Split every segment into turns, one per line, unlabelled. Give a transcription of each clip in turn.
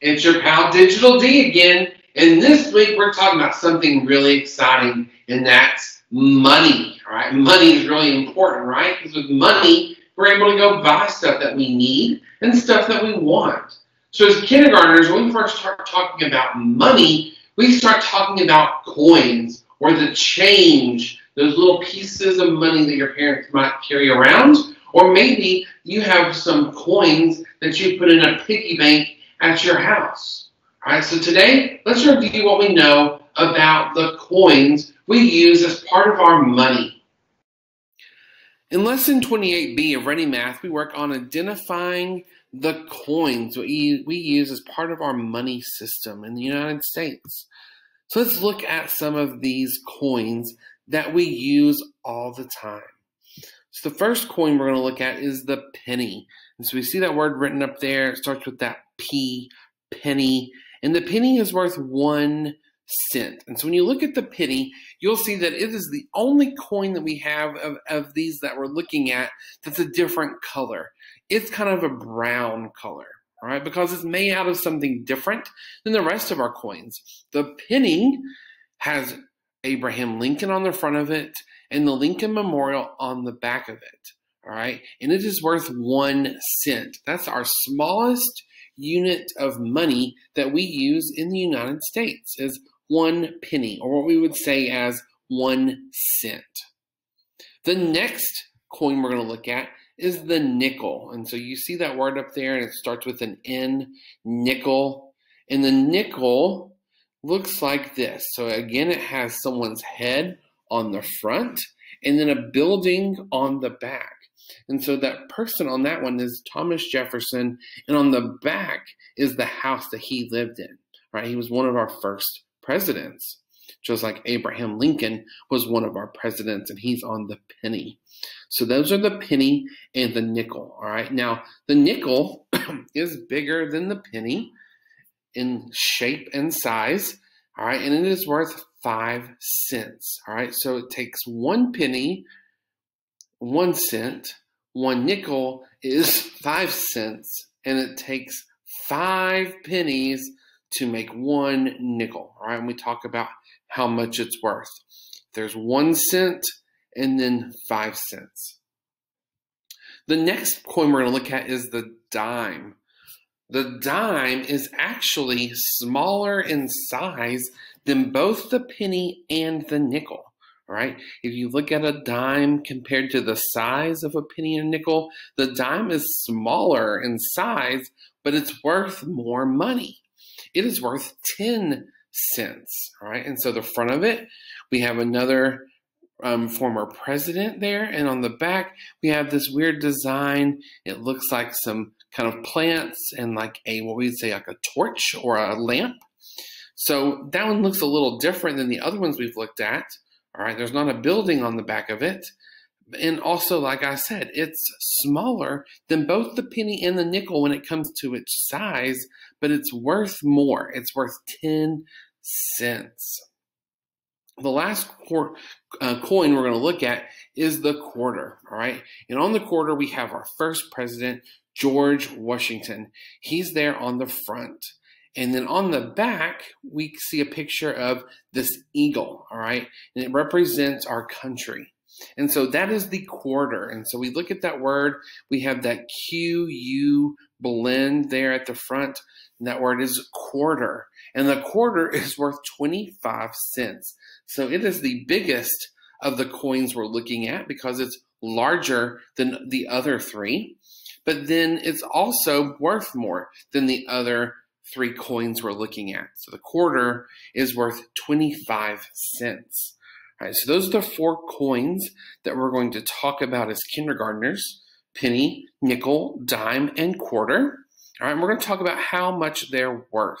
It's your pal Digital D again. And this week we're talking about something really exciting, and that's money. All right, money is really important, right? Because with money, we're able to go buy stuff that we need and stuff that we want. So as kindergartners, when we first start talking about money, we start talking about coins or the change, those little pieces of money that your parents might carry around, or maybe you have some coins that you put in a piggy bank at your house. All right, so today let's review what we know about the coins we use as part of our money. In lesson 28b of Ready Math, we work on identifying the coins we, we use as part of our money system in the United States. So let's look at some of these coins that we use all the time. So the first coin we're going to look at is the penny. And so we see that word written up there. It starts with that P, penny. And the penny is worth one cent. And so when you look at the penny, you'll see that it is the only coin that we have of, of these that we're looking at that's a different color. It's kind of a brown color, right, because it's made out of something different than the rest of our coins. The penny has Abraham Lincoln on the front of it and the Lincoln Memorial on the back of it. All right. And it is worth one cent. That's our smallest unit of money that we use in the United States is one penny, or what we would say as one cent. The next coin we're going to look at is the nickel. And so you see that word up there, and it starts with an N, nickel. And the nickel looks like this. So again, it has someone's head on the front and then a building on the back. And so that person on that one is Thomas Jefferson, and on the back is the house that he lived in. Right? He was one of our first presidents, just like Abraham Lincoln was one of our presidents, and he's on the penny. So those are the penny and the nickel. All right. Now the nickel is bigger than the penny in shape and size. All right, and it is worth five cents. All right, so it takes one penny, one cent, one nickel is five cents, and it takes five pennies to make one nickel. All right, and we talk about how much it's worth. There's one cent and then five cents. The next coin we're going to look at is the dime. The dime is actually smaller in size than both the penny and the nickel. Right. If you look at a dime compared to the size of a penny and nickel, the dime is smaller in size, but it's worth more money. It is worth 10 cents. Right. And so the front of it, we have another um, former president there. And on the back, we have this weird design. It looks like some kind of plants and like a, what we'd say, like a torch or a lamp. So that one looks a little different than the other ones we've looked at. All right, there's not a building on the back of it. And also, like I said, it's smaller than both the penny and the nickel when it comes to its size, but it's worth more. It's worth 10 cents. The last uh, coin we're going to look at is the quarter, all right? And on the quarter, we have our first president, George Washington. He's there on the front. And then on the back, we see a picture of this eagle, all right? And it represents our country. And so that is the quarter. And so we look at that word, we have that Q U blend there at the front. And that word is quarter. And the quarter is worth 25 cents. So it is the biggest of the coins we're looking at because it's larger than the other three but then it's also worth more than the other three coins we're looking at. So the quarter is worth 25 cents. All right, so those are the four coins that we're going to talk about as kindergartners penny, nickel, dime, and quarter. All right, and we're going to talk about how much they're worth.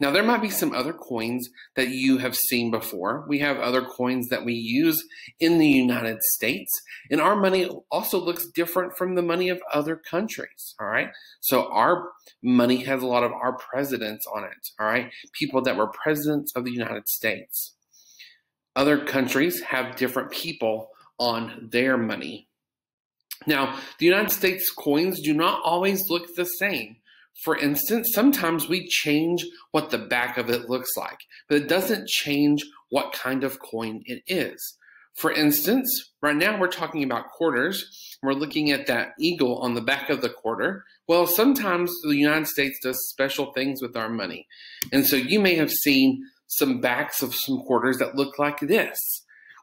Now, there might be some other coins that you have seen before. We have other coins that we use in the United States, and our money also looks different from the money of other countries. All right. So, our money has a lot of our presidents on it. All right. People that were presidents of the United States. Other countries have different people on their money. Now, the United States coins do not always look the same For instance, sometimes we change what the back of it looks like, but it doesn't change what kind of coin it is. For instance, right now we're talking about quarters. We're looking at that eagle on the back of the quarter. Well, sometimes the United States does special things with our money. And so you may have seen some backs of some quarters that look like this.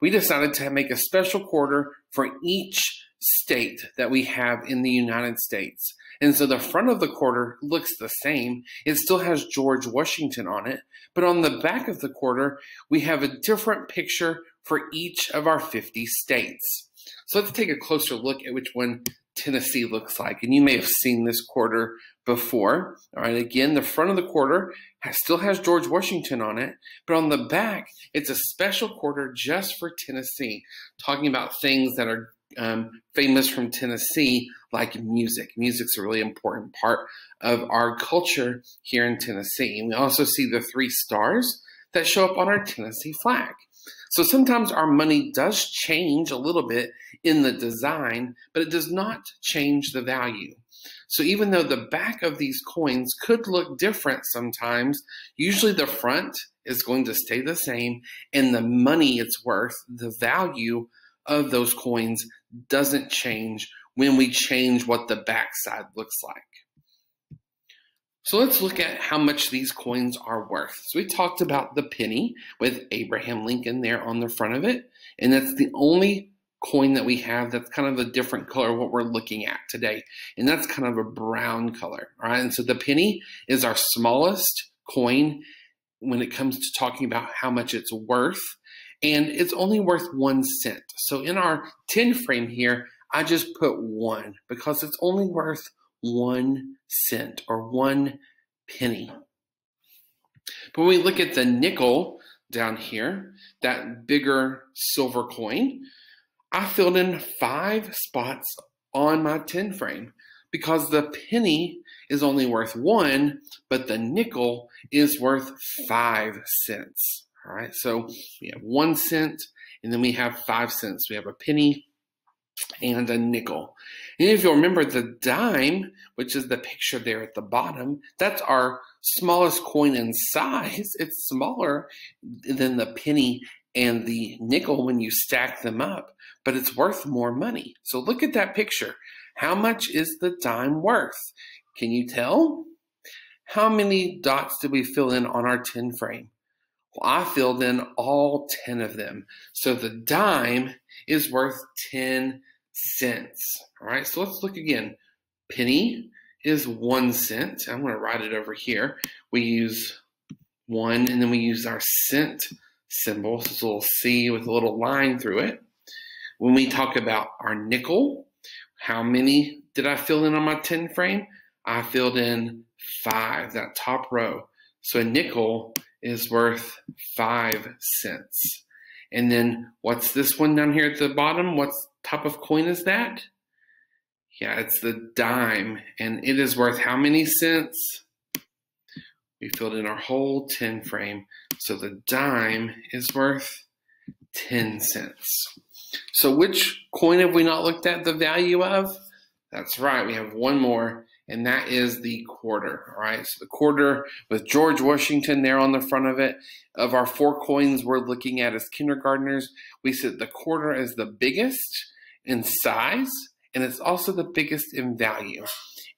We decided to make a special quarter for each state that we have in the United States. And so the front of the quarter looks the same. It still has George Washington on it. But on the back of the quarter, we have a different picture for each of our 50 states. So let's take a closer look at which one Tennessee looks like. And you may have seen this quarter before. All right, again, the front of the quarter has, still has George Washington on it, but on the back, it's a special quarter just for Tennessee, talking about things that are um, famous from Tennessee, like music. Music's a really important part of our culture here in Tennessee. And we also see the three stars that show up on our Tennessee flag. So sometimes our money does change a little bit in the design, but it does not change the value. So even though the back of these coins could look different sometimes, usually the front is going to stay the same and the money it's worth, the value of those coins doesn't change when we change what the backside looks like. So let's look at how much these coins are worth. So we talked about the penny with Abraham Lincoln there on the front of it. And that's the only coin that we have that's kind of a different color what we're looking at today. And that's kind of a brown color, right? And so the penny is our smallest coin when it comes to talking about how much it's worth. And it's only worth one cent. So in our 10 frame here, I just put one because it's only worth one cent or one penny. But when we look at the nickel down here, that bigger silver coin, I filled in five spots on my 10 frame because the penny is only worth one, but the nickel is worth five cents. All right, so we have one cent and then we have five cents. We have a penny, and a nickel. And if you'll remember the dime, which is the picture there at the bottom, that's our smallest coin in size. It's smaller than the penny and the nickel when you stack them up, but it's worth more money. So look at that picture. How much is the dime worth? Can you tell? How many dots did we fill in on our 10 frame? Well, I filled in all 10 of them. So the dime is worth 10 cents. All right, so let's look again. Penny is one cent. I'm going to write it over here. We use one and then we use our cent symbol. So a little C with a little line through it. When we talk about our nickel, how many did I fill in on my 10 frame? I filled in five, that top row. So a nickel is worth five cents. And then what's this one down here at the bottom? What type of coin is that? Yeah, it's the dime. And it is worth how many cents? We filled in our whole 10 frame. So the dime is worth 10 cents. So which coin have we not looked at the value of? That's right, we have one more and that is the quarter. All right, so the quarter with George Washington there on the front of it. Of our four coins we're looking at as kindergartners, we said the quarter is the biggest in size, and it's also the biggest in value.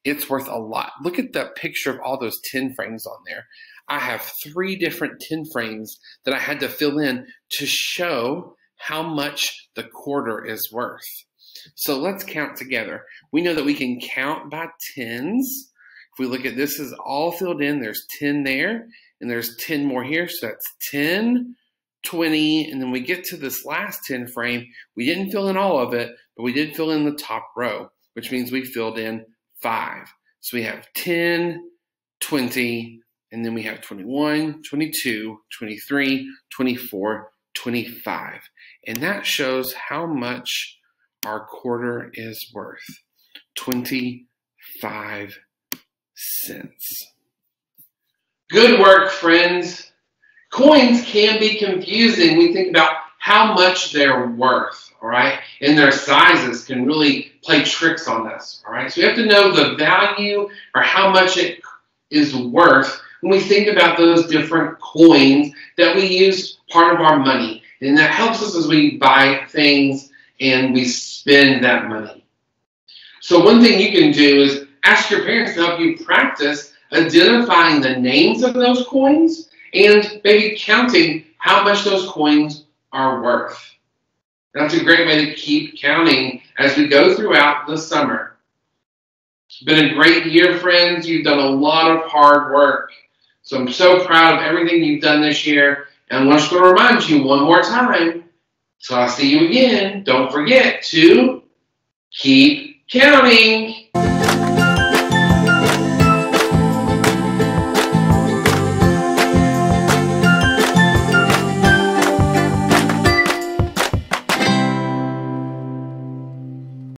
It's worth a lot. Look at the picture of all those 10 frames on there. I have three different 10 frames that I had to fill in to show how much the quarter is worth. So let's count together. We know that we can count by tens. If we look at this is all filled in, there's 10 there, and there's 10 more here. So that's 10, 20, and then we get to this last 10 frame. We didn't fill in all of it, but we did fill in the top row, which means we filled in five. So we have 10, 20, and then we have 21, 22, 23, 24, 25. And that shows how much our quarter is worth 25 cents. Good work, friends. Coins can be confusing. We think about how much they're worth, all right? And their sizes can really play tricks on us, all right? So we have to know the value or how much it is worth when we think about those different coins that we use part of our money. And that helps us as we buy things and we spend that money. So one thing you can do is ask your parents to help you practice identifying the names of those coins and maybe counting how much those coins are worth. That's a great way to keep counting as we go throughout the summer. It's been a great year, friends. You've done a lot of hard work. So I'm so proud of everything you've done this year. And I'm just going to remind you one more time. So I'll see you again. Don't forget to keep counting.